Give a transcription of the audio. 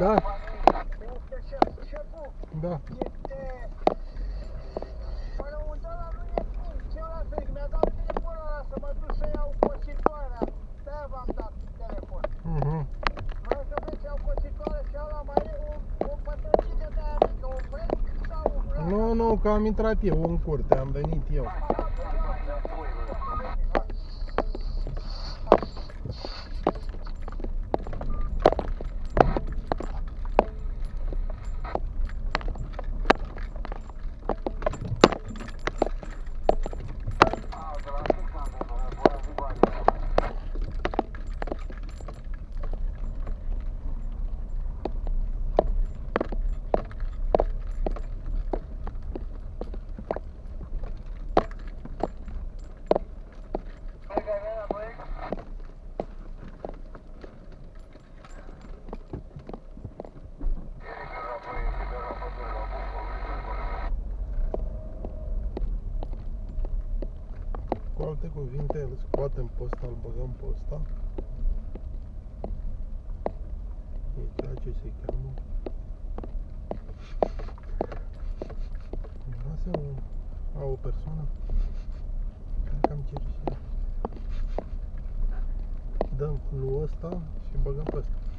Da, Este șef, șeful. da. Este... Până unde ăla nu e bun. Ce ăla să mi-a dat telefonul ăla să mă duc să iau cositoarea. De-aia v-am dat telefon. Mhm. Vreau să vezi să iau cositoare și ăla mai e o, o pătrățină de aia mică, o brec sau un gram. Nu, nu, că am intrat eu în curte, am venit eu. Gracias. Cu alte cuvinte, îl scoatem pe ăsta, îl băgăm pe ăsta. E ceea ce se cheamă. Era să o, a o persoană. Cred că am cerut și eu. Dăm lui ăsta și băgăm pe ăsta.